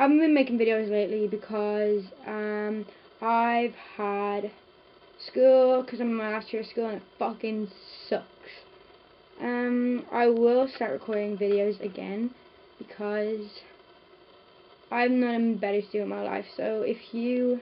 I haven't been making videos lately because um, I've had school because I'm in my last year of school and it fucking sucks. Um, I will start recording videos again because I'm not a better student in my life. So if you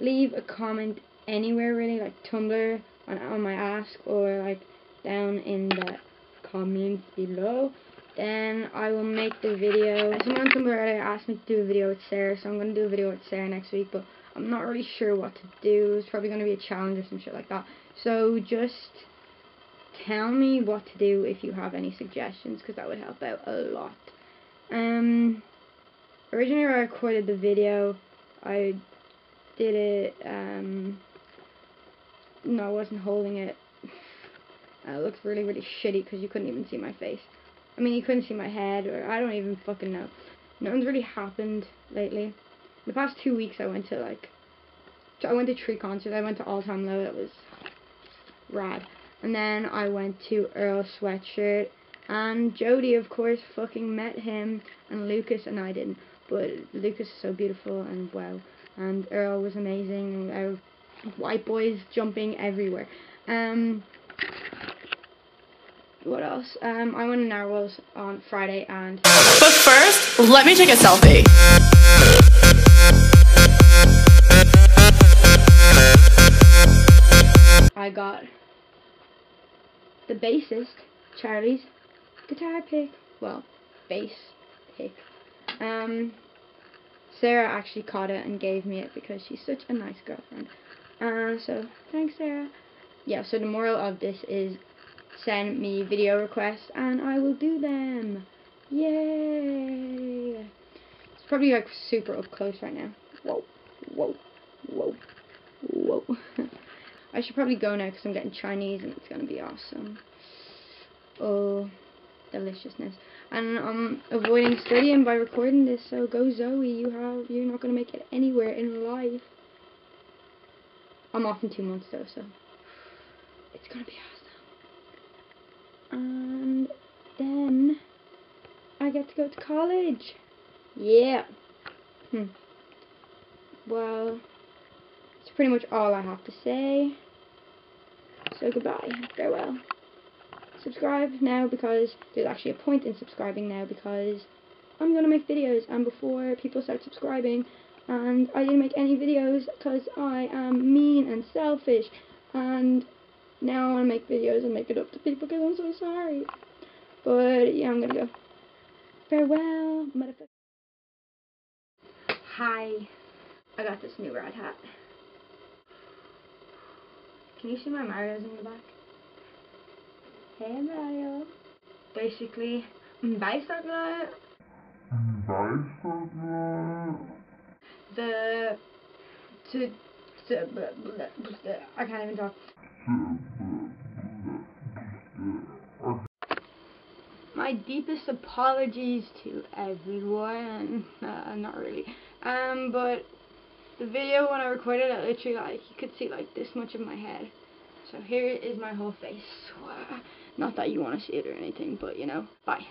leave a comment anywhere really, like Tumblr on, on my ask or like down in the comments below, then I will make the video. Someone on Tumblr asked me to do a video with Sarah, so I'm going to do a video with Sarah next week, but I'm not really sure what to do. It's probably going to be a challenge or some shit like that. So just tell me what to do if you have any suggestions, because that would help out a lot. Um, originally I recorded the video, I did it, um, no, I wasn't holding it. It looks really, really shitty because you couldn't even see my face. I mean, you couldn't see my head, or I don't even fucking know. Nothing's really happened lately. The past two weeks, I went to like, I went to Tree concert. I went to All Time Low. It was rad. And then I went to Earl Sweatshirt, and Jody, of course, fucking met him, and Lucas and I didn't. But Lucas is so beautiful, and wow. And Earl was amazing. And white boys jumping everywhere. Um, what else? Um, I went to Gnarwolves on Friday and. But first, let me take a selfie. I got the bassist, Charlie's guitar pick. Well, bass pick. Um, Sarah actually caught it and gave me it because she's such a nice girlfriend. Uh, so, thanks, Sarah. Yeah, so the moral of this is send me video requests and I will do them. Yay! It's probably like super up close right now. Whoa, whoa, whoa, whoa. I should probably go now because I'm getting Chinese and it's going to be awesome. Oh, deliciousness. And I'm avoiding studying by recording this, so go Zoe, you have, you're not going to make it anywhere in life. I'm off in two months though, so it's going to be awesome and then I get to go to college. Yeah. Hmm. Well, it's pretty much all I have to say. So goodbye. Farewell. Subscribe now because there's actually a point in subscribing now because I'm going to make videos and before people start subscribing and I didn't make any videos because I am mean and selfish and now I want to make videos and make it up to people because I'm so sorry. But yeah, I'm gonna go. Farewell, motherfucker. Hi, I got this new rad hat. Can you see my Mario's in the back? Hey Mario. Basically, bicycle. Bicycle. The to, to I can't even talk. My deepest apologies to everyone. Uh, not really. Um, but the video when I recorded it, literally like you could see like this much of my head. So here is my whole face. Not that you want to see it or anything, but you know. Bye.